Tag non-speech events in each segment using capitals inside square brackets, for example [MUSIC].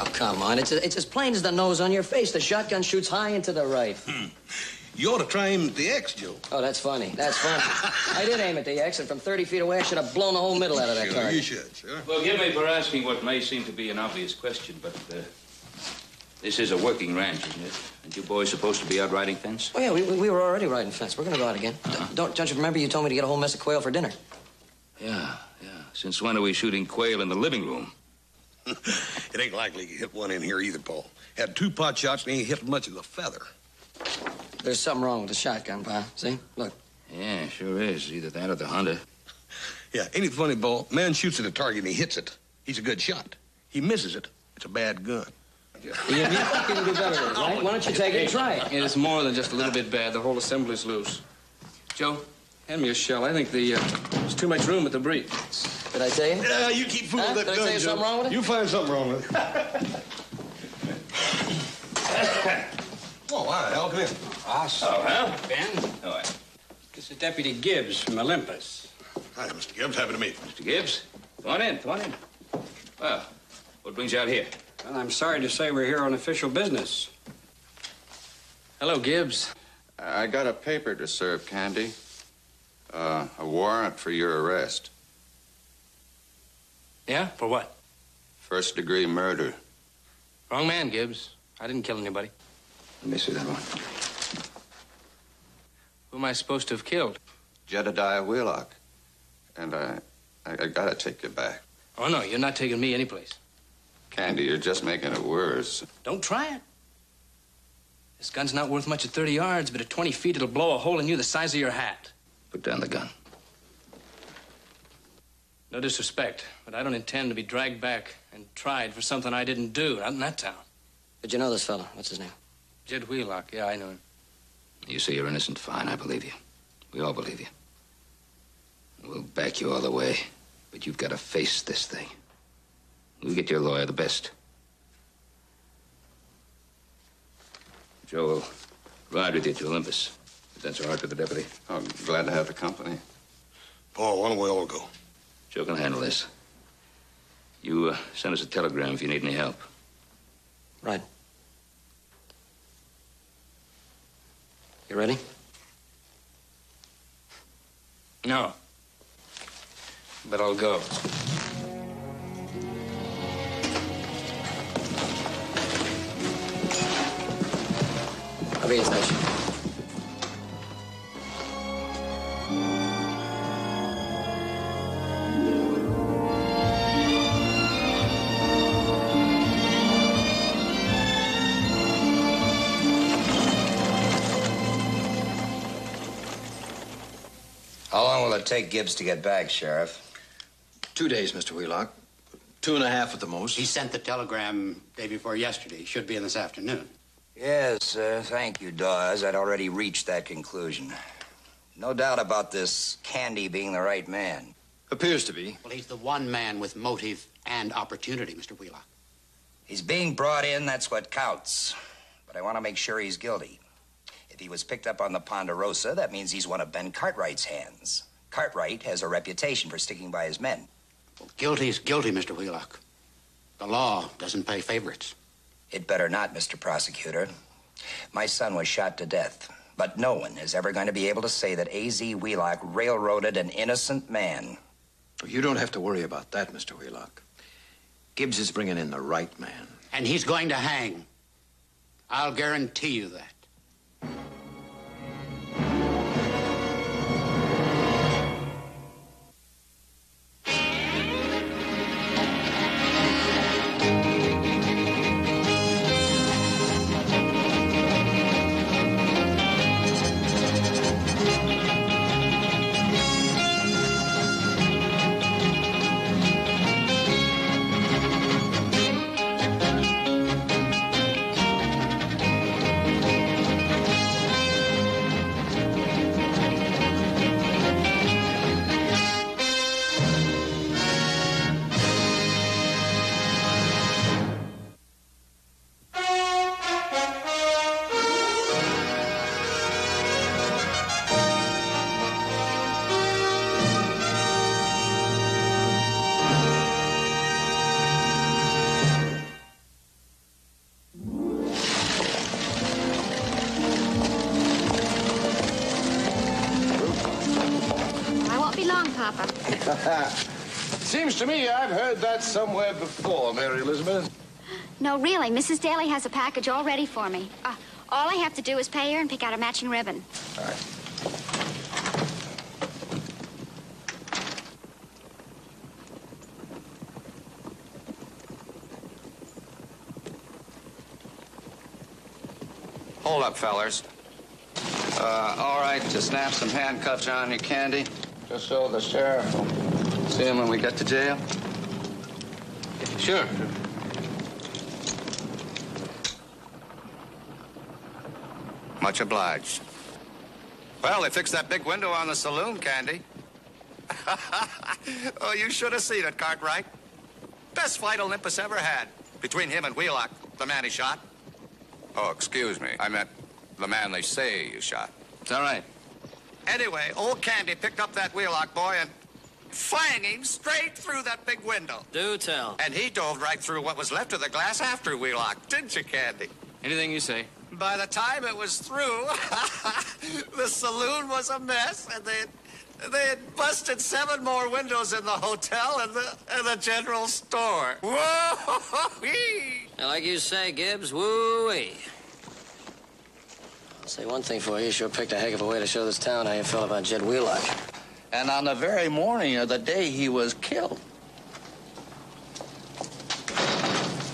Oh, come on. It's, it's as plain as the nose on your face. The shotgun shoots high into the right. You ought to try aiming at the X, Joe. Oh, that's funny. That's funny. [LAUGHS] I did aim at the X, and from 30 feet away, I should have blown the whole middle out of that Sure, car. you should, sure. Forgive me for asking what may seem to be an obvious question, but uh, this is a working ranch, isn't it? Aren't you boys supposed to be out riding fence? Oh, yeah, we, we were already riding fence. We're going to go out again. D- Don't, don't you remember you told me to get a whole mess of quail for dinner? Yeah, yeah. Since when are we shooting quail in the living room? [LAUGHS] It ain't likely you hit one in here either, Pa. Had two pot shots and ain't hit much of a feather. There's something wrong with the shotgun, Pa. See? Look. Yeah, sure is. Either that or the Honda. [LAUGHS] Yeah, ain't it funny, Pa? Man shoots at a target and he hits it. He's a good shot. He misses it. It's a bad gun. You, you think you can do better right? Why don't you take it and try it? It is more than just a little bit bad. The whole assembly's loose. Joe, hand me a shell. I think the uh, there's too much room at the breech. Did I tell you? Yeah, you keep fooling Huh? that Did I gun, tell you Joe. something wrong with it? You find something wrong with it. oh, hi, Al. Come in. Boss. Oh, Hal? Ben, All right. this is Deputy Gibbs from Olympus. Hi, Mr. Gibbs. Happy to meet you. Mr. Gibbs, come on in, come on in. Well, what brings you out here? Well, I'm sorry to say we're here on official business. Hello, Gibbs. I got a paper to serve, Candy. Uh, a warrant for your arrest. Yeah? For what? First degree murder. Wrong man, Gibbs. I didn't kill anybody. Let me see that one. Who am I supposed to have killed? Jedediah Wheelock. And I, I, I gotta take you back. Oh, no, you're not taking me anyplace. Candy, you're just making it worse. Don't try it. This gun's not worth much at 30 yards, but at 20 feet, it'll blow a hole in you the size of your hat. Put down the gun. No disrespect, but I don't intend to be dragged back and tried for something I didn't do, out in that town. Did you know this fellow? What's his name? Jed Wheelock, yeah, I know him. You say you're innocent, fine, I believe you. We all believe you. We'll back you all the way, but you've got to face this thing. We'll get your lawyer the best. Joe will ride with you to Olympus. If that's all right with the deputy. I'm glad to have the company. Pa, why don't we all go? Joe can handle this. You uh, send us a telegram if you need any help. Right. You ready? No. But I'll go. I'll be in touch. How long will take Gibbs to get back, Sheriff? Two days, Mr. Wheelock. Two and a half at the most. He sent the telegram day before yesterday. Should be in this afternoon. Yes, uh, thank you, Dawes. I'd already reached that conclusion. No doubt about this Candy being the right man. Appears to be. Well, he's the one man with motive and opportunity, Mr. Wheelock. He's being brought in, that's what counts. But I want to make sure he's guilty. If he was picked up on the Ponderosa, that means he's one of Ben Cartwright's hands. Cartwright has a reputation for sticking by his men. Well, guilty is guilty, Mr. Wheelock. The law doesn't pay favorites. It better not, Mr. Prosecutor. My son was shot to death, but no one is ever going to be able to say that A.Z. Wheelock railroaded an innocent man. You don't have to worry about that, Mr. Wheelock. Gibbs is bringing in the right man. And he's going to hang. I'll guarantee you that. To me I've heard that somewhere before, Mary Elizabeth. No, really. Mrs. Daly has a package all ready for me. Uh, all I have to do is pay her and pick out a matching ribbon. All right. Hold up, fellers. Uh, all right just snap some handcuffs on you, Candy? Just so the sheriff will see him when we get to jail? Sure. Much obliged. Well, they fixed that big window on the saloon, Candy. [LAUGHS] oh, you should have seen it, Cartwright. Best fight Olympus ever had. Between him and Wheelock, the man he shot. Oh, excuse me. I meant the man they say you shot. It's all right. Anyway, old Candy picked up that Wheelock boy and flang him straight through that big window. Do tell. And he dove right through what was left of the glass after Wheelock, didn't you, Candy? Anything you say. By the time it was through, [LAUGHS] the saloon was a mess, and they had, they had busted seven more windows in the hotel and the, and the general store. [LAUGHS] Whoa! Like you say, Gibbs, woo-wee. I'll say one thing for you. You sure picked a heck of a way to show this town how you felt about Jed Wheelock. And on the very morning of the day he was killed.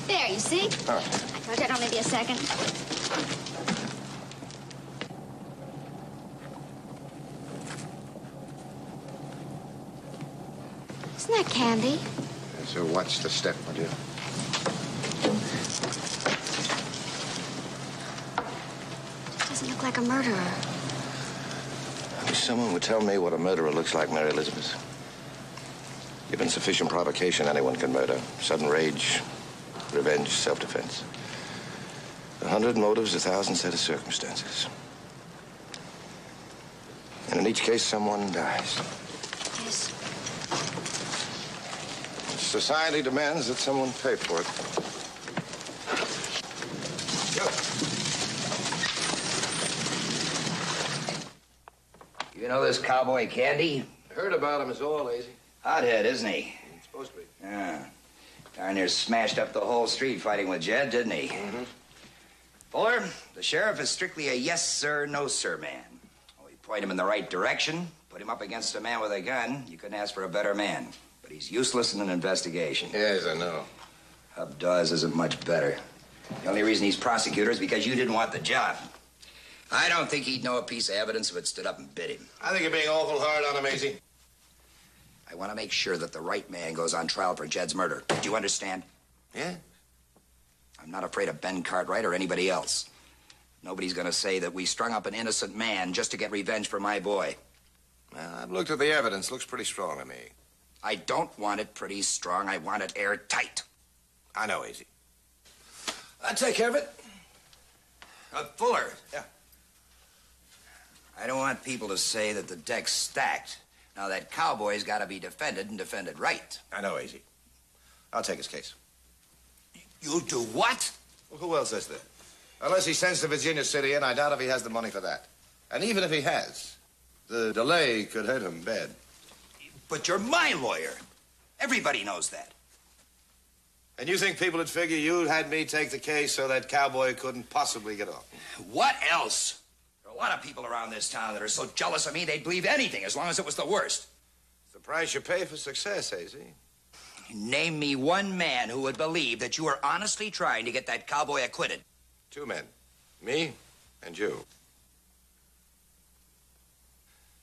There, you see? I told you I'd only be a second. Isn't that Candy? So watch the step, will you? Doesn't look like a murderer. Wish someone would tell me what a murderer looks like, Mary Elizabeth. Given sufficient provocation, anyone can murder. Sudden rage, revenge, self-defense. A hundred motives, a thousand set of circumstances. And in each case, someone dies. Yes. Society demands that someone pay for it. You know this cowboy Candy? Heard about him is all, AZ. Hothead, isn't he? He's Supposed to be. Yeah. Darn near smashed up the whole street fighting with Jed, didn't he? Mm-hmm. Fuller, the sheriff is strictly a yes sir, no sir man. You point him in the right direction, put him up against a man with a gun, you couldn't ask for a better man. But he's useless in an investigation. Yes, I know. Hub Dawes isn't much better. The only reason he's prosecutor is because you didn't want the job. I don't think he'd know a piece of evidence if it stood up and bit him. I think you're being awful hard on him, AZ. I want to make sure that the right man goes on trial for Jed's murder. Do you understand? Yeah? I'm not afraid of Ben Cartwright or anybody else. Nobody's going to say that we strung up an innocent man just to get revenge for my boy. Well, I've looked at the evidence. Looks pretty strong to me. I don't want it pretty strong. I want it airtight. I know, AZ. I'll take care of it. Uh, Fuller. Yeah. I don't want people to say that the deck's stacked. Now, that cowboy's got to be defended and defended right. I know, AZ. I'll take his case. You do what? Well, who else is there? Unless he sends to Virginia City, and I doubt if he has the money for that. And even if he has, the delay could hurt him bad. But you're my lawyer. Everybody knows that. And you think people would figure you had me take the case so that cowboy couldn't possibly get off? What else? A lot of people around this town that are so jealous of me they'd believe anything as long as it was the worst. It's the price you pay for success, AZ. Name me one man who would believe that you were honestly trying to get that cowboy acquitted. Two men. Me and you.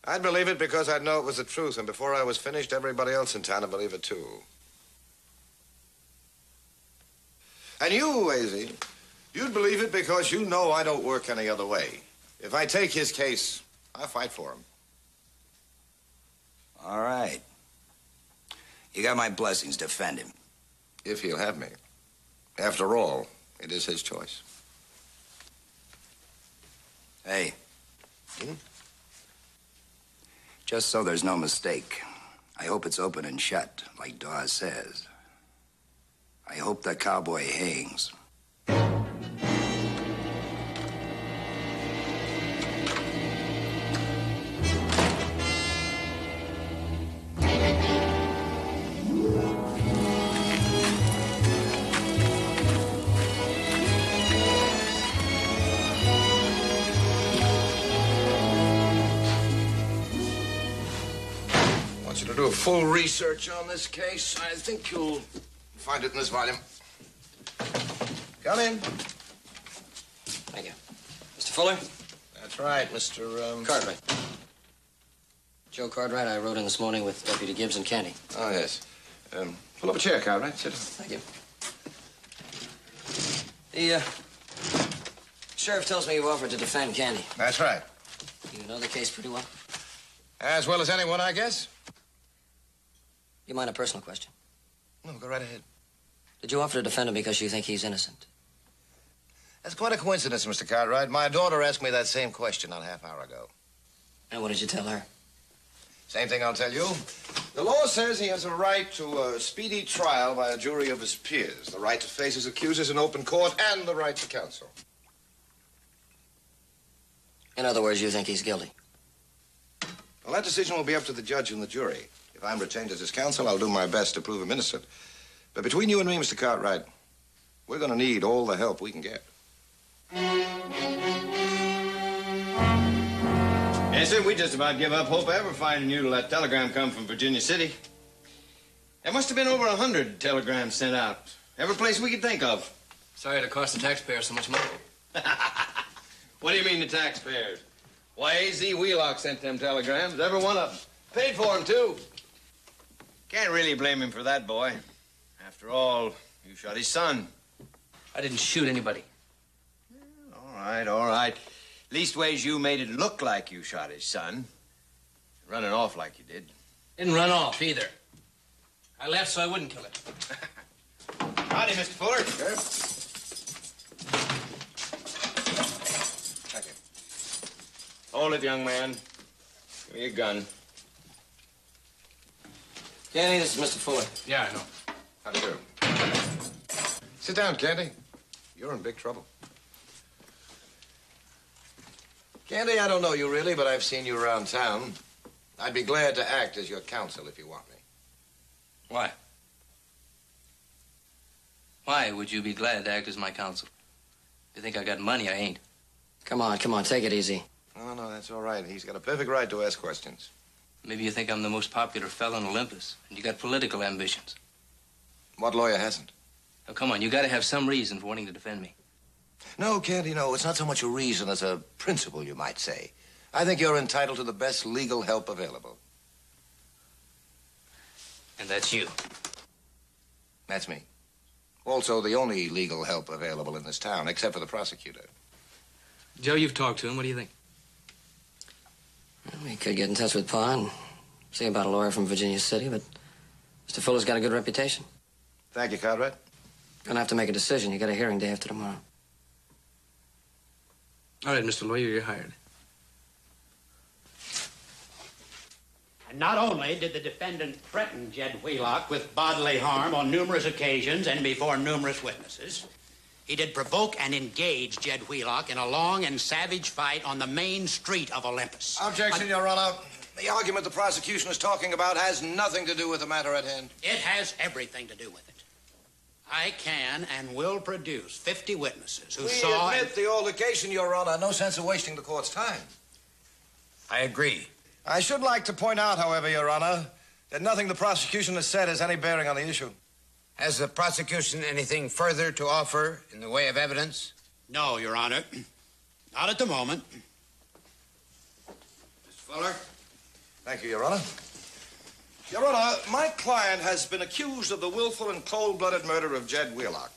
I'd believe it because I'd know it was the truth, and before I was finished, everybody else in town would believe it too. And you, AZ, you'd believe it because you know I don't work any other way. If I take his case, I fight for him. All right. You got my blessings. Defend him. If he'll have me. After all, it is his choice. Hey. Hmm? Just so there's no mistake, I hope it's open and shut, like Dawes says. I hope the cowboy hangs. Full research on this case. I think you'll find it in this volume. Come in. Thank you. Mr. Fuller? That's right, Mr. Um... Cartwright. Joe Cartwright, I rode in this morning with Deputy Gibbs and Candy. Oh, yes. Um, pull up a chair, Cartwright. Sit down. Thank you. The, uh, sheriff tells me you offered to defend Candy. That's right. You know the case pretty well? As well as anyone, I guess. You mind a personal question? No, go right ahead. Did you offer to defend him because you think he's innocent? That's quite a coincidence, Mr. Cartwright. My daughter asked me that same question not a half hour ago. And what did you tell her? Same thing I'll tell you. The law says he has a right to a speedy trial by a jury of his peers, the right to face his accusers in open court, and the right to counsel. In other words, you think he's guilty? Well, that decision will be up to the judge and the jury. If I'm retained as his counsel, I'll do my best to prove him innocent. But between you and me, Mr. Cartwright, we're going to need all the help we can get. Yes, sir, we just about give up hope of ever finding you till that telegram come from Virginia City. There must have been over a hundred telegrams sent out. Every place we could think of. Sorry to cost the taxpayers so much money. [LAUGHS] What do you mean the taxpayers? Why, A.Z. Wheelock sent them telegrams, every one of them. Paid for them, too. Can't really blame him for that, boy. After all, you shot his son. I didn't shoot anybody. All right, all right. Leastways, you made it look like you shot his son. Running off like you did. Didn't run off either. I left so I wouldn't kill him. Howdy, Mr. Fuller. Sure. Thank you. Hold it, young man. Give me your gun. Candy, this is Mr. Fuller. Yeah, I know. How do you do? Sit down, Candy. You're in big trouble. Candy, I don't know you really, but I've seen you around town. I'd be glad to act as your counsel if you want me. Why? Why would you be glad to act as my counsel? You think I got money? I ain't. Come on, come on, take it easy. Oh, no, that's all right. He's got a perfect right to ask questions. Maybe you think I'm the most popular fellow in Olympus, and you got political ambitions. What lawyer hasn't? Now, come on, you got to have some reason for wanting to defend me. No, Candy, no. It's not so much a reason as a principle, you might say. I think you're entitled to the best legal help available. And that's you. That's me. Also, the only legal help available in this town, except for the prosecutor. Joe, you've talked to him. What do you think? We could get in touch with Pa and see about a lawyer from Virginia City, but Mr. Fuller's got a good reputation. Thank you, Cartwright. Gonna have to make a decision. You got a hearing day after tomorrow. All right, Mr. Lawyer, you're hired. And not only did the defendant threaten Jed Wheelock with bodily harm on numerous occasions and before numerous witnesses, he did provoke and engage Jed Wheelock in a long and savage fight on the main street of Olympus. Objection, Your Honor. The argument the prosecution is talking about has nothing to do with the matter at hand. It has everything to do with it. I can and will produce 50 witnesses who we saw. admit and- the altercation, Your Honor. No sense of wasting the court's time. I agree. I should like to point out, however, Your Honor, that nothing the prosecution has said has any bearing on the issue. Has the prosecution anything further to offer in the way of evidence? No, Your Honor. Not at the moment. Mr. Fuller? Thank you, Your Honor. Your Honor, my client has been accused of the willful and cold-blooded murder of Jed Wheelock.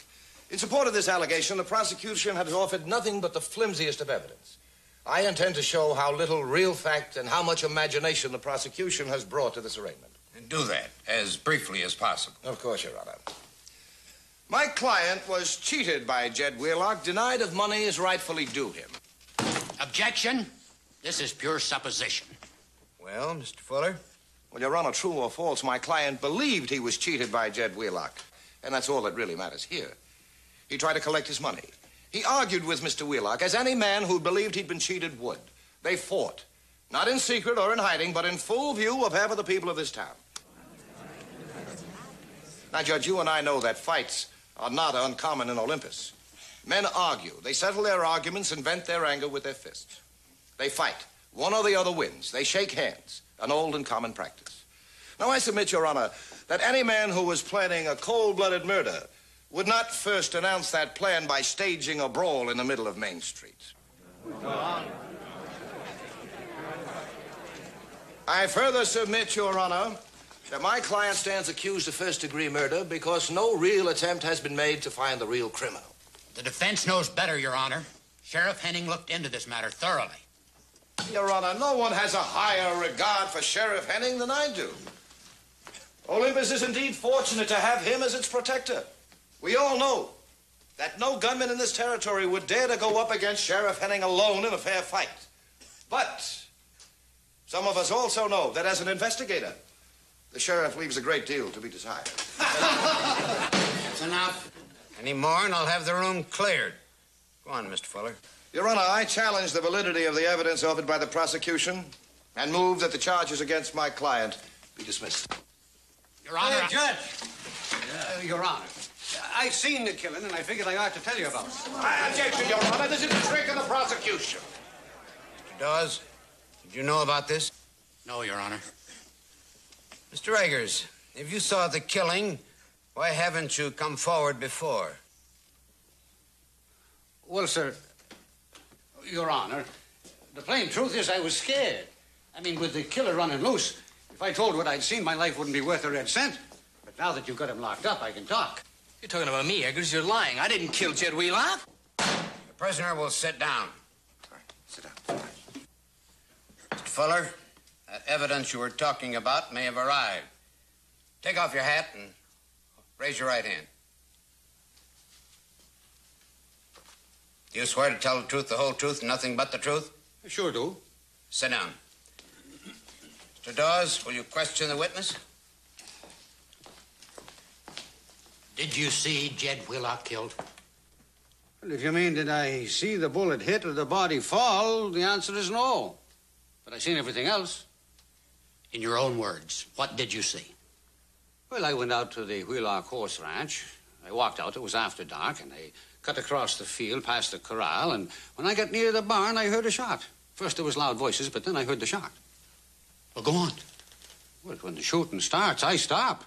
In support of this allegation, the prosecution has offered nothing but the flimsiest of evidence. I intend to show how little real fact and how much imagination the prosecution has brought to this arraignment. Do that as briefly as possible. Of course, Your Honor. My client was cheated by Jed Wheelock, denied of money is rightfully due him. Objection. This is pure supposition. Well, Mr. Fuller? Well, Your Honor, true or false, my client believed he was cheated by Jed Wheelock. And that's all that really matters here. He tried to collect his money. He argued with Mr. Wheelock, as any man who believed he'd been cheated would. They fought. Not in secret or in hiding, but in full view of half of the people of this town. Now, Judge, you and I know that fights are not uncommon in Olympus. Men argue. They settle their arguments and vent their anger with their fists. They fight. One or the other wins. They shake hands. An old and common practice. Now, I submit, Your Honor, that any man who was planning a cold-blooded murder would not first announce that plan by staging a brawl in the middle of Main Street. I further submit, Your Honor, that my client stands accused of first-degree murder because no real attempt has been made to find the real criminal. The defense knows better, Your Honor. Sheriff Henning looked into this matter thoroughly. Your Honor, no one has a higher regard for Sheriff Henning than I do. Olympus is indeed fortunate to have him as its protector. We all know that no gunman in this territory would dare to go up against Sheriff Henning alone in a fair fight. But some of us also know that as an investigator, the sheriff leaves a great deal to be desired. [LAUGHS] That's enough. Any more, and I'll have the room cleared. Go on, Mr. Fuller. Your Honor, I challenge the validity of the evidence offered by the prosecution and move that the charges against my client be dismissed. Your Honor. Hey, Judge. Uh, Your Honor. I seen the killing, and I figured I ought to tell you about it. I object to Your Honor. This is a trick of the prosecution. Mr. Dawes, did you know about this? No, Your Honor. Mr. Eggers, if you saw the killing, why haven't you come forward before? Well, sir, Your Honor, the plain truth is I was scared. I mean, with the killer running loose, if I told what I'd seen, my life wouldn't be worth a red cent. But now that you've got him locked up, I can talk. You're talking about me, Eggers. You're lying. I didn't kill Jed Wheelock. The prisoner will sit down. All right, Sit down. Mr. Fuller, that evidence you were talking about may have arrived. Take off your hat and raise your right hand. Do you swear to tell the truth, the whole truth, and nothing but the truth? I sure do. Sit down. Mr. Dawes, will you question the witness? Did you see Jed Wheelock killed? Well, if you mean did I see the bullet hit or the body fall, the answer is no. But I seen everything else. In your own words, what did you see? Well, I went out to the Wheelock Horse Ranch. I walked out. It was after dark, and I cut across the field past the corral. And when I got near the barn, I heard a shot. First there was loud voices, but then I heard the shot. Well, go on. Well, when the shooting starts, I stop.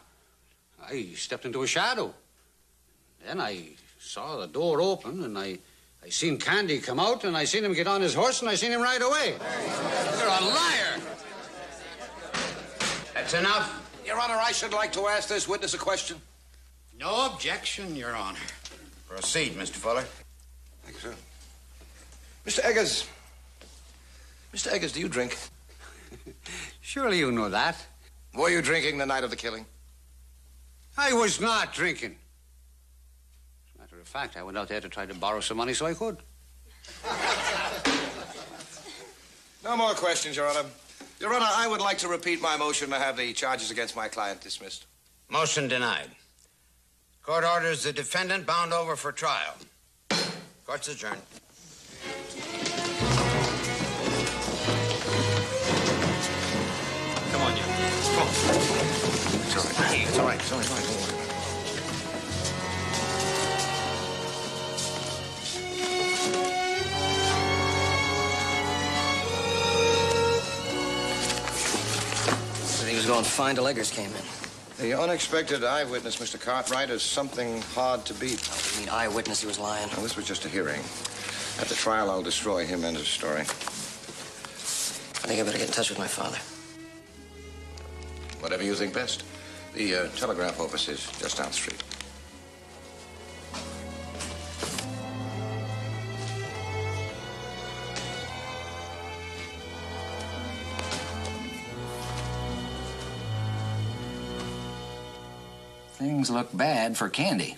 I stepped into a shadow. Then I saw the door open, and I, I seen Candy come out, and I seen him get on his horse, and I seen him ride away. You're a liar! That's enough. Your Honor, I should like to ask this witness a question. No objection, Your Honor. Proceed, Mr. Fuller. Thank you, sir. Mr. Eggers. Mr. Eggers, do you drink? [LAUGHS] Surely you know that. Were you drinking the night of the killing? I was not drinking. As a matter of fact, I went out there to try to borrow some money so I could. [LAUGHS] No more questions, Your Honor. Your Honor, I would like to repeat my motion to have the charges against my client dismissed. Motion denied. Court orders the defendant bound over for trial. Court's adjourned. Come on, you. Come on. It's all right. It's all right. It's all right. Don't worry. Was going fine till Eggers came in. The unexpected eyewitness, Mr. Cartwright, is something hard to beat. Oh, you mean eyewitness he was lying? Now, this was just a hearing. At the trial, I'll destroy him and his story. I think I better get in touch with my father. Whatever you think best. The uh, telegraph office is just down the street. Things look bad for Candy.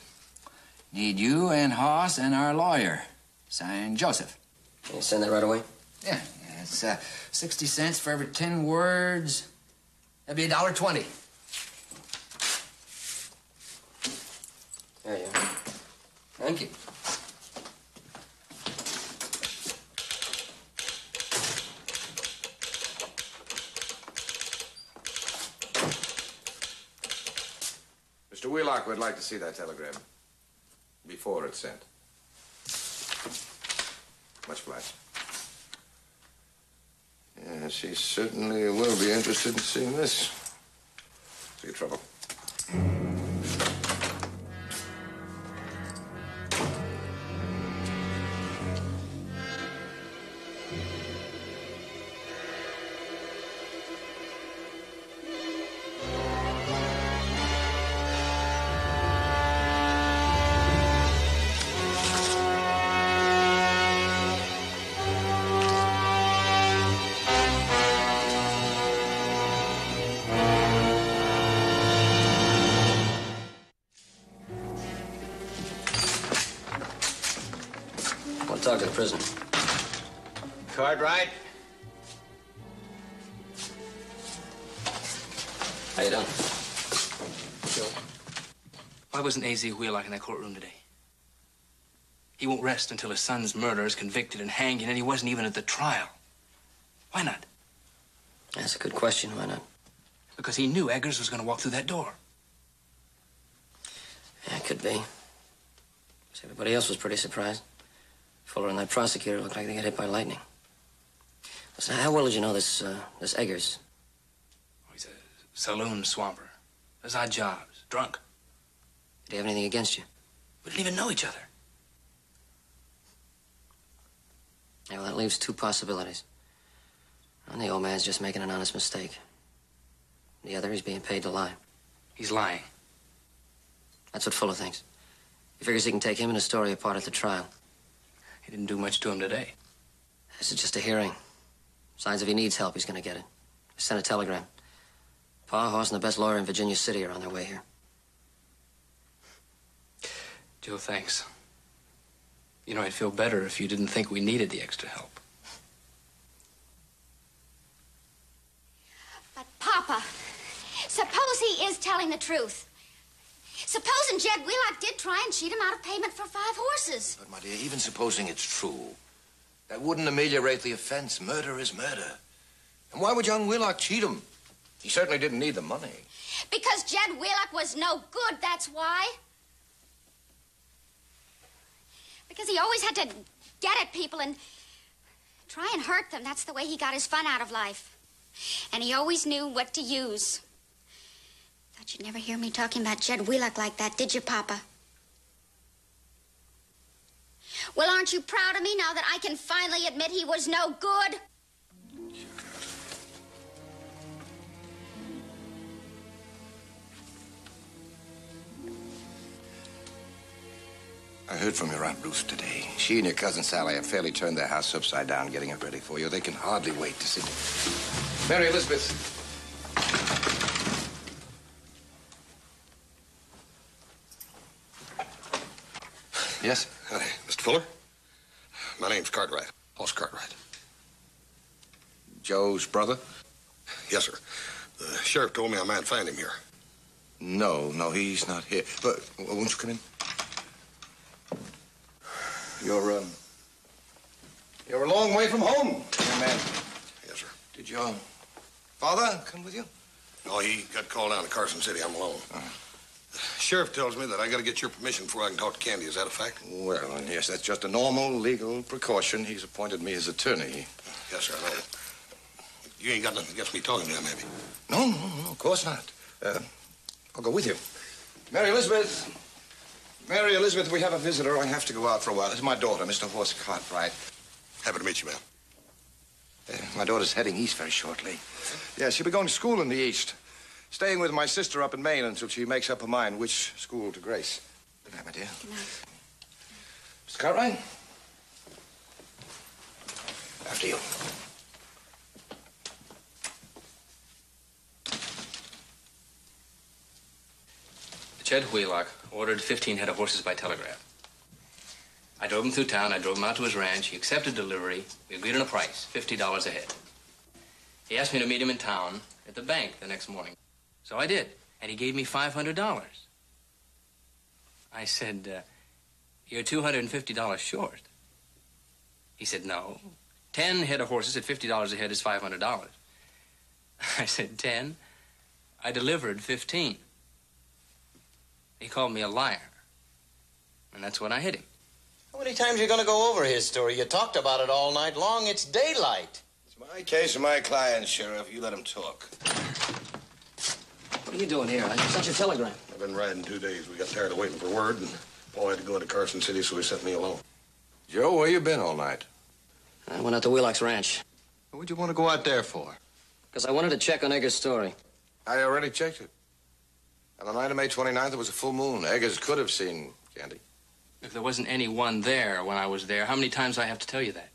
Need you and Hoss and our lawyer. Signed, Joseph. Can you send that right away? Yeah, yeah it's uh, 60 cents for every 10 words. That'd be a dollar twenty. There you are. Thank you. Wheelock would like to see that telegram before it's sent. Much obliged. Yes, he certainly will be interested in seeing this. To your trouble. Talk to the prisoner. Cartwright? How you doing? Joe, why wasn't A.Z. Wheelock in that courtroom today? He won't rest until his son's murderer is convicted and hanged, and he wasn't even at the trial. Why not? That's a good question. Why not? Because he knew Eggers was going to walk through that door. Yeah, it could be. 'Cause everybody else was pretty surprised. Fuller and that prosecutor looked like they got hit by lightning. Listen, how well did you know this, uh, this Eggers? He's a saloon swamper. Does odd jobs. Drunk. Did he have anything against you? We didn't even know each other. Yeah, well, that leaves two possibilities. One, the old man's just making an honest mistake. The other, he's being paid to lie. He's lying. That's what Fuller thinks. He figures he can take him and his story apart at the trial. He didn't do much to him today. This is just a hearing. Signs if he needs help, he's gonna get it. I sent a telegram. Pa, Hoss, and the best lawyer in Virginia City are on their way here. Joe, thanks. You know, I'd feel better if you didn't think we needed the extra help. But, Papa, suppose he is telling the truth. Supposing Jed Wheelock did try and cheat him out of payment for five horses. But, my dear, even supposing it's true, that wouldn't ameliorate the offense. Murder is murder. And why would young Wheelock cheat him? He certainly didn't need the money. Because Jed Wheelock was no good, that's why. Because he always had to get at people and try and hurt them. That's the way he got his fun out of life. And he always knew what to use. Thought you'd never hear me talking about Jed Wheelock like that, did you, Papa? Well, aren't you proud of me now that I can finally admit he was no good? I heard from your Aunt Ruth today. She and your cousin Sally have fairly turned their house upside down getting it ready for you. They can hardly wait to see you. Mary Elizabeth. Yes? Hi, Mr. Fuller. My name's Cartwright. Hoss Cartwright. Joe's brother? Yes, sir. The sheriff told me I might find him here. No, no, he's not here. But uh, won't you come in? You're, um, you're a long way from home, young man. Yes, sir. Did your father come with you? No, he got called down to Carson City. I'm alone. The sheriff tells me that I got to get your permission before I can talk to Candy. Is that a fact? Well, yes, that's just a normal legal precaution. He's appointed me as attorney. Yes, sir, I know. You ain't got nothing against me talking to him, have you? No, no, no, of course not. Uh, I'll go with you. Mary Elizabeth. Mary Elizabeth, we have a visitor. I have to go out for a while. This is my daughter, Mr. Hoss Cartwright. Happy to meet you, ma'am. Uh, my daughter's heading east very shortly. Yeah, she'll be going to school in the east. Staying with my sister up in Maine until she makes up her mind which school to grace. Good night, my dear. Good night. Mr. Cartwright? After you. Jed Wheelock ordered 15 head of horses by telegraph. I drove him through town. I drove him out to his ranch. He accepted delivery. We agreed on a price, $50 a head. He asked me to meet him in town at the bank the next morning. So I did, and he gave me $500. I said, uh, You're $250 short. He said, No. 10 head of horses at $50 a head is $500. [LAUGHS] I said, 10? I delivered 15. He called me a liar. And that's when I hit him. How many times are you going to go over his story? You talked about it all night long. It's daylight. It's my case and my client, Sheriff. You let him talk. What are you doing here? I sent you a telegram. I've been riding two days. We got tired of waiting for word, and Pa had to go into Carson City, so he sent me alone. Joe, where you been all night? I went out to Wheelock's ranch. What'd you want to go out there for? Because I wanted to check on Eggers' story. I already checked it. On the night of May 29th, it was a full moon. Eggers could have seen Candy. If there wasn't anyone there when I was there, how many times do I have to tell you that?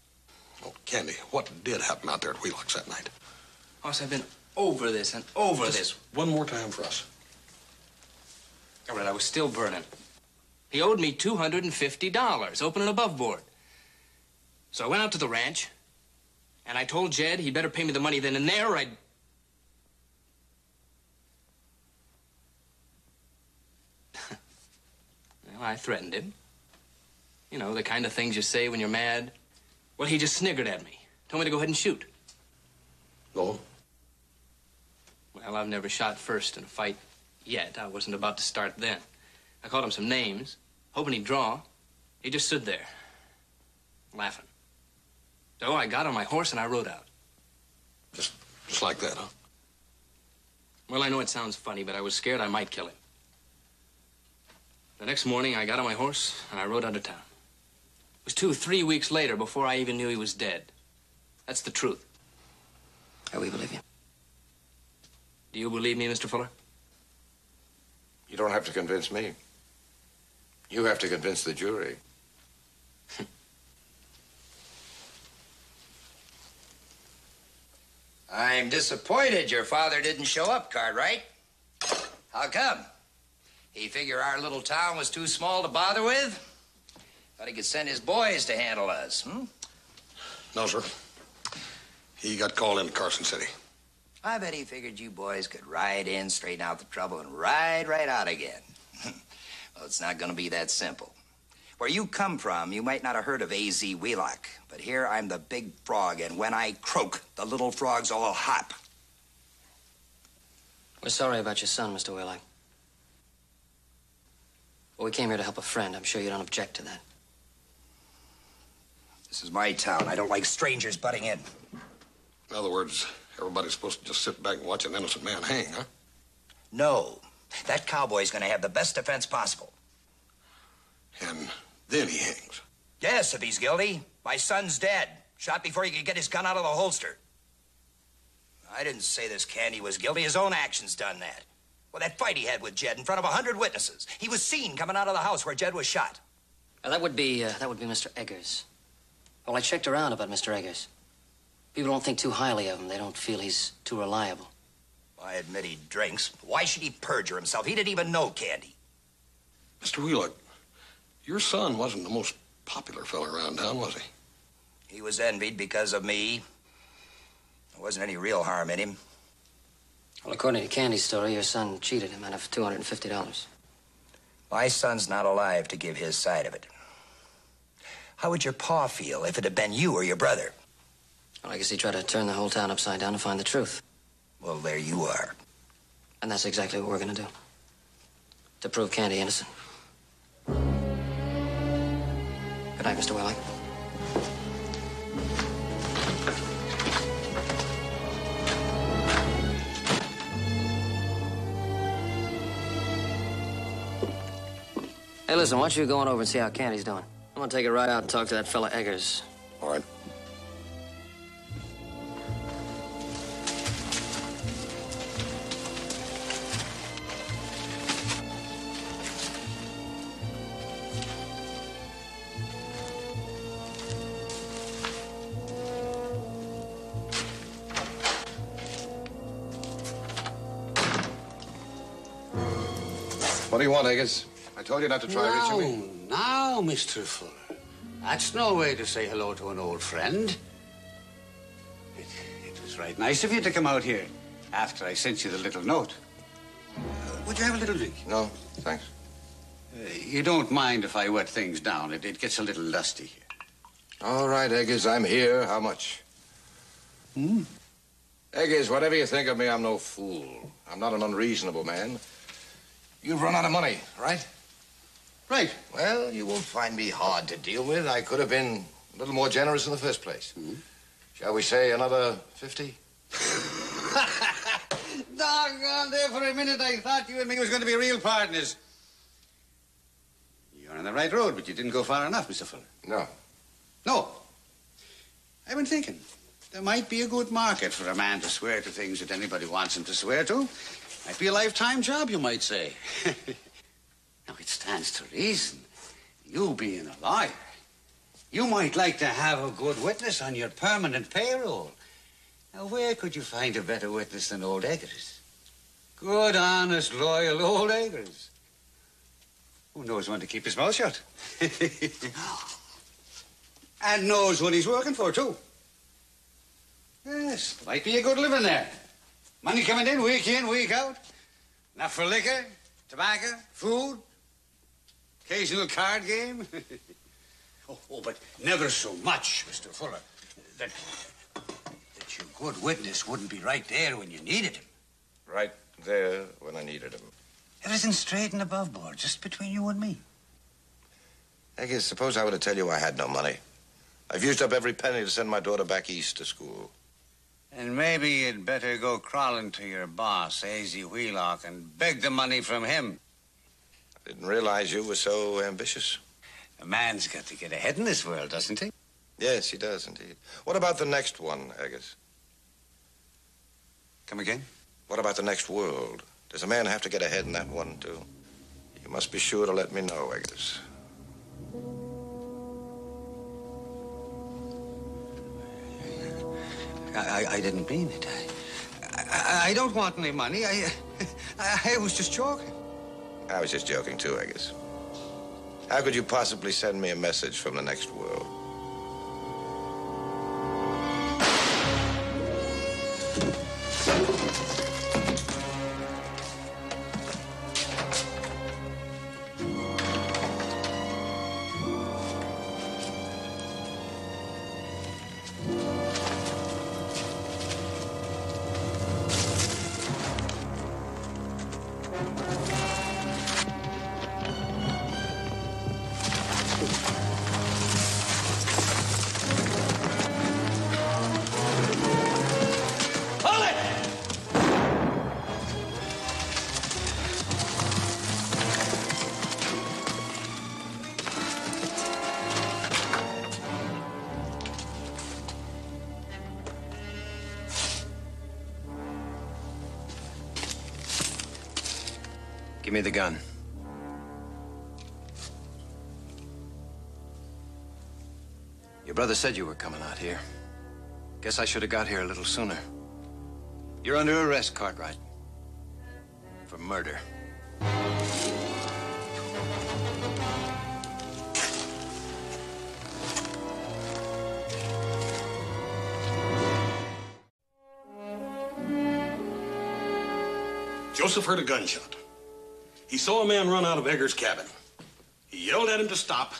Oh, Candy, what did happen out there at Wheelock's that night? Hoss, I've been over this and over Just this. One more time for us. All right, I was still burning. He owed me $250, open and above board. So I went out to the ranch, and I told Jed he'd better pay me the money then and there, or I'd. [LAUGHS] well, I threatened him. You know, the kind of things you say when you're mad. Well, he just sniggered at me, told me to go ahead and shoot. No? Well, I've never shot first in a fight yet. I wasn't about to start then. I called him some names, hoping he'd draw. He just stood there, laughing. So I got on my horse and I rode out. Just, just like that, huh? Well, I know it sounds funny, but I was scared I might kill him. The next morning, I got on my horse and I rode out of town. It was two, three weeks later before I even knew he was dead. That's the truth. Oh, we believe you. Do you believe me, Mr. Fuller? You don't have to convince me. You have to convince the jury. [LAUGHS] I'm disappointed your father didn't show up, Cartwright. How come? He figured our little town was too small to bother with? Thought he could send his boys to handle us, hmm? No, sir. He got called into Carson City. I bet he figured you boys could ride in, straighten out the trouble, and ride right out again. [LAUGHS] well, it's not going to be that simple. Where you come from, you might not have heard of A.Z. Wheelock, but here I'm the big frog, and when I croak, the little frogs all hop. We're sorry about your son, Mr. Wheelock. But we came here to help a friend. I'm sure you don't object to that. This is my town. I don't like strangers butting in. In other words, everybody's supposed to just sit back and watch an innocent man hang, huh? No. That cowboy's going to have the best defense possible. And then he hangs. Yes, if he's guilty. My son's dead. Shot before he could get his gun out of the holster. I didn't say this Candy was guilty. His own actions done that. Well, that fight he had with Jed in front of a hundred witnesses. He was seen coming out of the house where Jed was shot. Now, that would be uh, that would be Mr. Eggers. Well, I checked around about Mr. Eggers. People don't think too highly of him. They don't feel he's too reliable. I admit he drinks. Why should he perjure himself? He didn't even know Candy. Mr. Wheelock, your son wasn't the most popular fella around town, was he? He was envied because of me. There wasn't any real harm in him. Well, according to Candy's story, your son cheated him out of $250. My son's not alive to give his side of it. How would your pa feel if it had been you or your brother? Well, I guess he tried to turn the whole town upside down to find the truth. Well, there you are. And that's exactly what we're going to do. To prove Candy innocent. Good night, Mr. Wheelock. Hey, listen, why don't you go on over and see how Candy's doing? I'm gonna take it right out and talk to that fella Eggers. All right. What Eggers? I told you not to try now, reaching me. now, Mr. Fuller. That's no way to say hello to an old friend. It, it was right nice of you to come out here after I sent you the little note. Uh, would you have a little drink? No, thanks. Uh, you don't mind if I wet things down. It, it gets a little dusty here. All right, Eggers, I'm here. How much? Hmm? Eggers, whatever you think of me, I'm no fool. I'm not an unreasonable man. You've run out of money, right? Right. Well, you won't find me hard to deal with. I could have been a little more generous in the first place. Hmm. Shall we say another 50? [LAUGHS] Doggone there for a minute, I thought you and me was going to be real partners. You're on the right road, but you didn't go far enough, Mr. Fuller. No. No. I've been thinking. There might be a good market for a man to swear to things that anybody wants him to swear to. Might be a lifetime job, you might say. [LAUGHS] now, it stands to reason. You being a lawyer, you might like to have a good witness on your permanent payroll. Now, where could you find a better witness than old Eggers? Good, honest, loyal old Eggers. Who knows when to keep his mouth shut? [LAUGHS] and knows what he's working for, too. Yes, might be a good living there. Money coming in week in, week out. Enough for liquor, tobacco, food, occasional card game. [LAUGHS] oh, oh, but never so much, Mr. Fuller, that, that your good witness wouldn't be right there when you needed him. Right there when I needed him. Everything straight and above board, just between you and me. Eggers, suppose I were to tell you I had no money. I've used up every penny to send my daughter back east to school. And maybe you'd better go crawling to your boss, A.Z. Wheelock, and beg the money from him. I didn't realize you were so ambitious. A man's got to get ahead in this world, doesn't he? Yes, he does indeed. What about the next one, Eggers? Come again? What about the next world? Does a man have to get ahead in that one, too? You must be sure to let me know, Eggers. I, I, didn't mean it. I, I, don't want any money. I, I, I was just joking. I was just joking, too, I guess. How could you possibly send me a message from the next world? Give me the gun. Your brother said you were coming out here. Guess I should have got here a little sooner. You're under arrest, Cartwright. For murder. Joseph heard a gunshot. He saw a man run out of Eggers' cabin. He yelled at him to stop,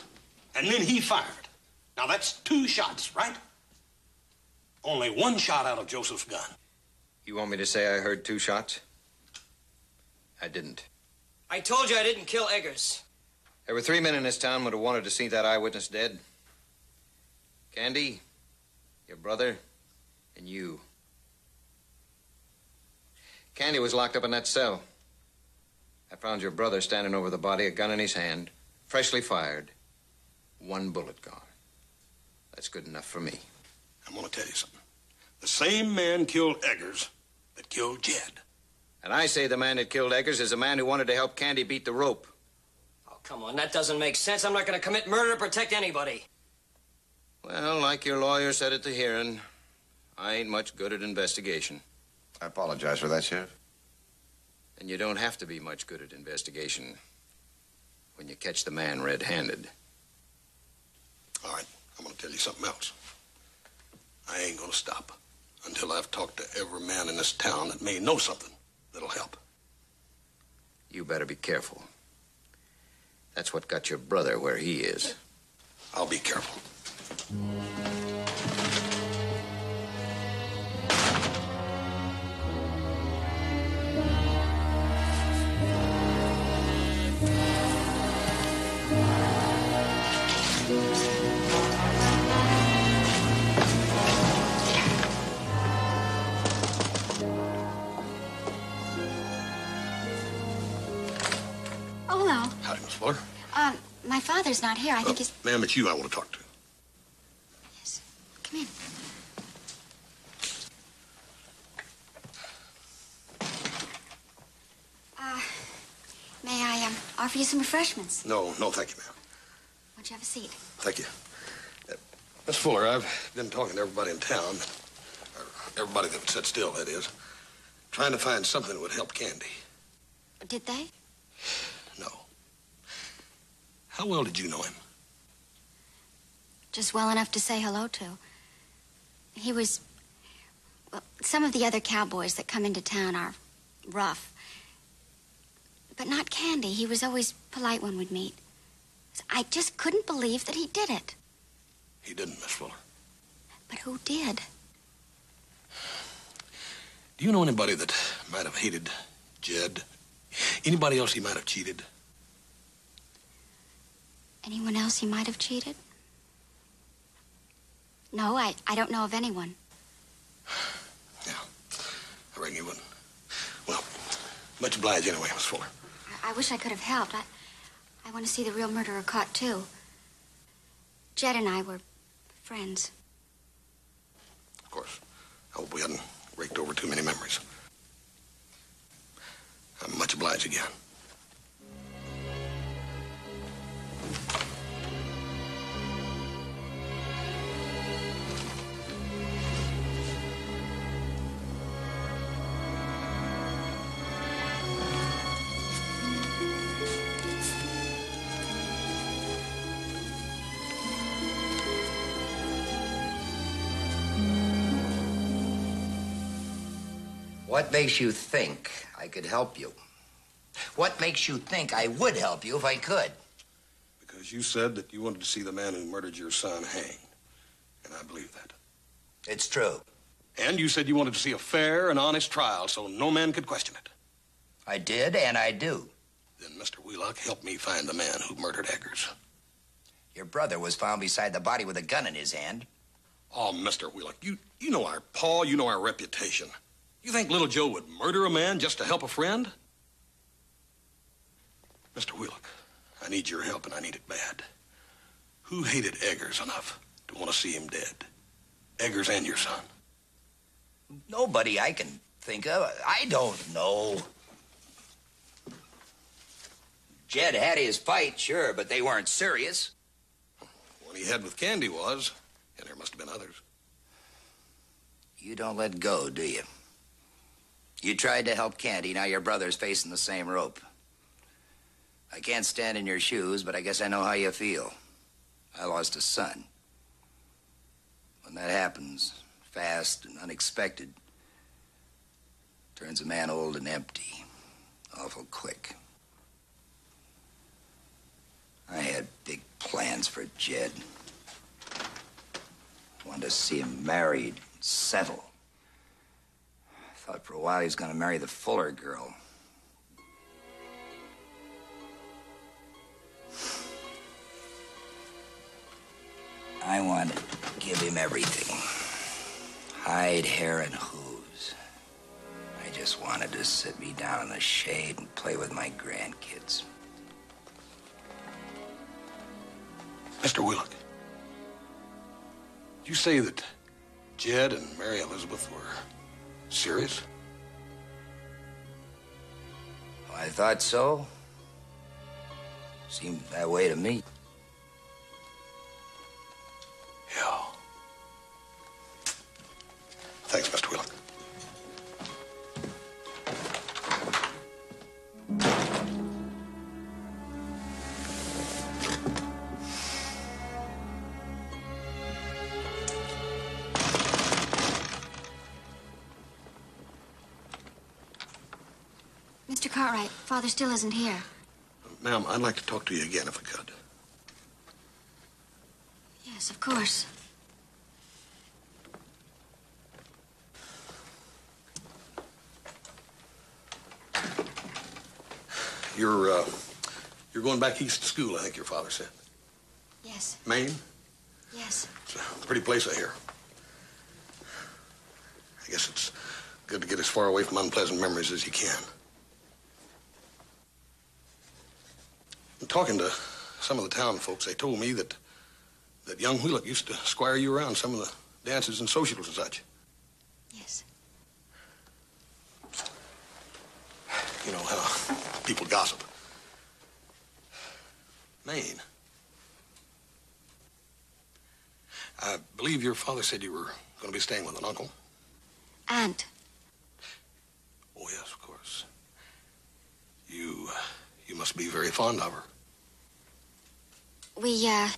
and then he fired. Now that's two shots, right? Only one shot out of Joseph's gun. You want me to say I heard two shots? I didn't. I told you I didn't kill Eggers. There were three men in this town would have wanted to see that eyewitness dead. Candy, your brother, and you. Candy was locked up in that cell. I found your brother standing over the body, a gun in his hand, freshly fired. One bullet gone. That's good enough for me. I'm going to tell you something. The same man killed Eggers that killed Jed. And I say the man that killed Eggers is the man who wanted to help Candy beat the rope. Oh, come on, that doesn't make sense. I'm not going to commit murder to protect anybody. Well, like your lawyer said at the hearing, I ain't much good at investigation. I apologize for that, Sheriff. And you don't have to be much good at investigation when you catch the man red handed. All right, I'm going to tell you something else. I ain't going to stop until I've talked to every man in this town that may know something that'll help. You better be careful. That's what got your brother where he is. I'll be careful. Fuller. Um, my father's not here. I think he's. Ma'am, it's you I want to talk to. Yes. Come in. Uh, may I um, offer you some refreshments? No, no, thank you, ma'am. Won't you have a seat? Thank you. Uh, Miss Fuller, I've been talking to everybody in town, or everybody that would sit still, that is, trying to find something that would help Candy. Did they? How well did you know him? Just well enough to say hello to. He was. Well, some of the other cowboys that come into town are rough. But not Candy. He was always polite when we'd meet. I just couldn't believe that he did it. He didn't, Miss Fuller. But who did? Do you know anybody that might have hated Jed? Anybody else he might have cheated? Anyone else he might have cheated? No, I, I don't know of anyone. [SIGHS] I reckon you wouldn't. Well, much obliged anyway, Miss Fuller. I, I wish I could have helped. I, I want to see the real murderer caught, too. Jed and I were friends. Of course. I hope we hadn't raked over too many memories. I'm much obliged again. What makes you think I could help you? What makes you think I would help you if I could? Because you said that you wanted to see the man who murdered your son hanged. And I believe that. It's true. And you said you wanted to see a fair and honest trial so no man could question it. I did, and I do. Then, Mr. Wheelock, help me find the man who murdered Eggers. Your brother was found beside the body with a gun in his hand. Oh, Mr. Wheelock, you, you know our Pa, you know our reputation. You think little Joe would murder a man just to help a friend? Mr. Wheelock, I need your help, and I need it bad. Who hated Eggers enough to want to see him dead? Eggers and your son. Nobody I can think of. I don't know. Jed had his fight, sure, but they weren't serious. One he had with Candy was, and there must have been others. You don't let go, do you? You tried to help Candy, now your brother's facing the same rope. I can't stand in your shoes, but I guess I know how you feel. I lost a son. When that happens, fast and unexpected, turns a man old and empty, awful quick. I had big plans for Jed. Wanted to see him married, settled. Thought for a while he was going to marry the Fuller girl. I wanted to give him everything hide, hair, and hooves. I just wanted to sit me down in the shade and play with my grandkids. Mr. Did you say that Jed and Mary Elizabeth were serious? I thought so. Seemed that way to me. Father still isn't here. Ma'am, I'd like to talk to you again if I could. Yes, of course. You're, uh, you're going back east to school, I think your father said. Yes, Maine? yes. It's a pretty place, I hear. I guess it's good to get as far away from unpleasant memories as you can. Talking to some of the town folks, they told me that that young Wheelock used to squire you around some of the dances and socials and such. Yes. You know how people gossip. Maine. I believe your father said you were going to be staying with an uncle. Aunt. Oh, yes, of course. You, you must be very fond of her. We, uh.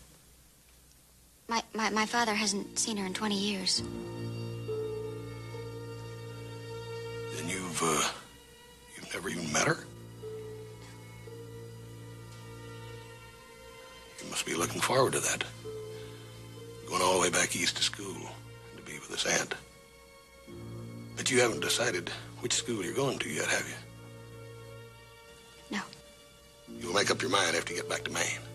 My, my, my father hasn't seen her in 20 years. Then you've, uh, you've never even met her? You must be looking forward to that. Going all the way back east to school to be with this aunt. But you haven't decided which school you're going to yet, have you? No. You'll make up your mind after you get back to Maine.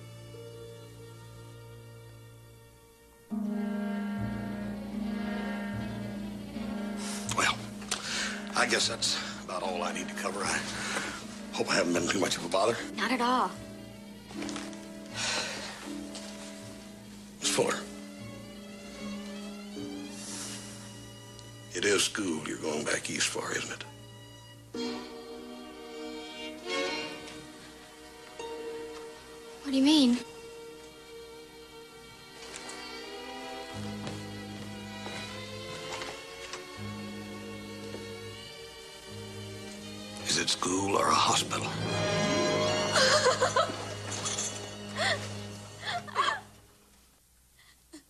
I guess that's about all I need to cover. I hope I haven't been too much of a bother. Not at all. Miss Fuller. It is school you're going back east for, isn't it? What do you mean? Is it school or a hospital? [LAUGHS] It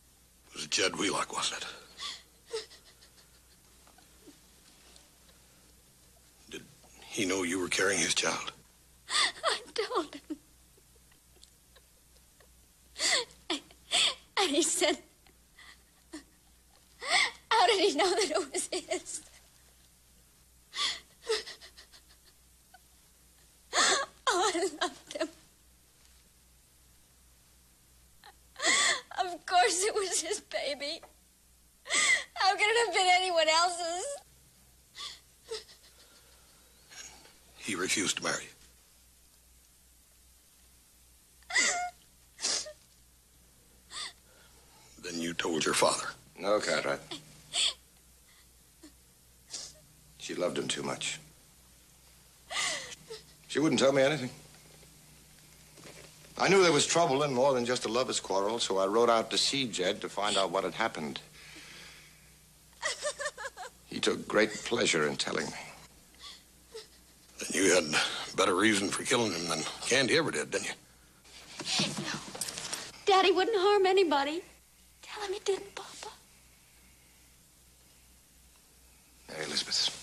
was Jed Wheelock, wasn't it? Did he know you were carrying his child? I told him. And he said, How did he know that it was his? Oh, I loved him. Of course it was his baby. How could it have been anyone else's? He refused to marry you. Then you told your father. No, Cartwright. She loved him too much. She wouldn't tell me anything. I knew there was trouble and more than just a lover's quarrel, so I rode out to see Jed to find out what had happened. He took great pleasure in telling me. Then you had better reason for killing him than Candy ever did, didn't you? No. Daddy wouldn't harm anybody. Tell him he didn't, Papa. Mary Elizabeth.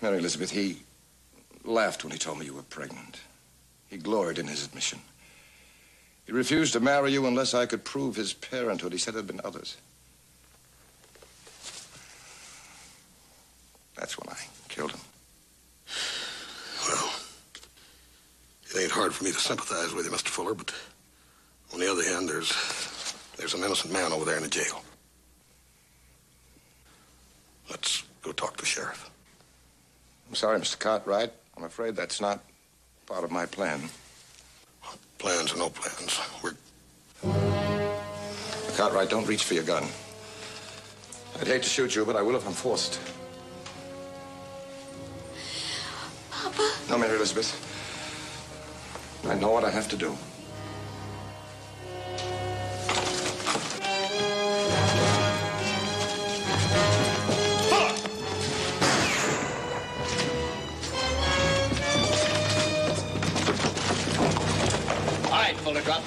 Mary Elizabeth, he laughed when he told me you were pregnant. He gloried in his admission. He refused to marry you unless I could prove his parenthood. He said there'd been others. That's when I killed him. Well, it ain't hard for me to sympathize with you, Mr. Fuller, but on the other hand, there's there's an innocent man over there in the jail. Let's go talk to the sheriff. I'm sorry, Mr. Cartwright. I'm afraid that's not part of my plan. Plans or no plans, we're Cartwright, don't reach for your gun. I'd hate to shoot you, but I will if I'm forced. Papa? No, Mary Elizabeth. I know what I have to do.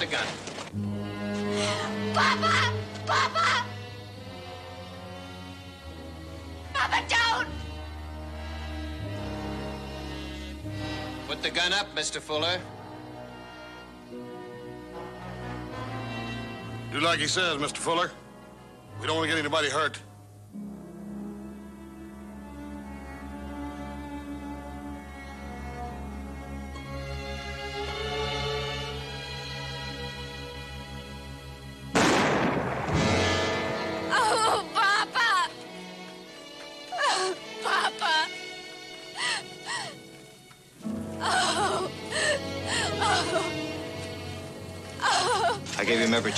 Right, Fuller, drop the gun. Papa! Papa! Papa, don't! Put the gun up, Mr. Fuller. do like he says, Mr. Fuller. We don't want to get anybody hurt.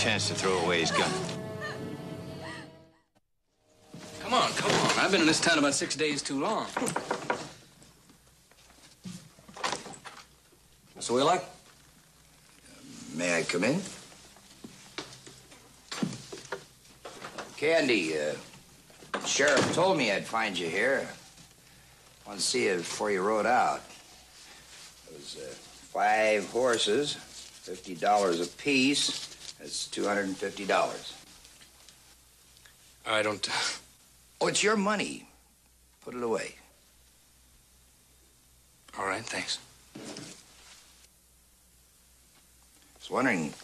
Chance to throw away his gun. Come on, come on. I've been in this town about six days too long. Mr. Wheelock? May I come in? Candy, uh, Sheriff told me I'd find you here. Want to see you before you rode out. It was uh, five horses, fifty dollars apiece. That's two hundred and fifty dollars. I don't. [LAUGHS] Oh, it's your money. Put it away. All right, thanks. I was wondering, have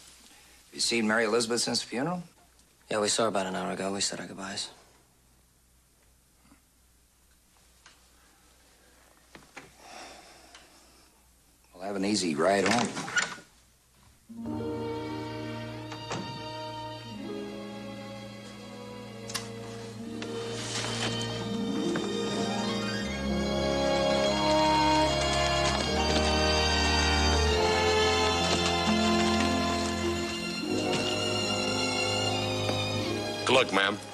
you seen Mary Elizabeth since the funeral? Yeah, we saw her about an hour ago. We said our goodbyes. We'll have an easy ride home. Luck, ma'am.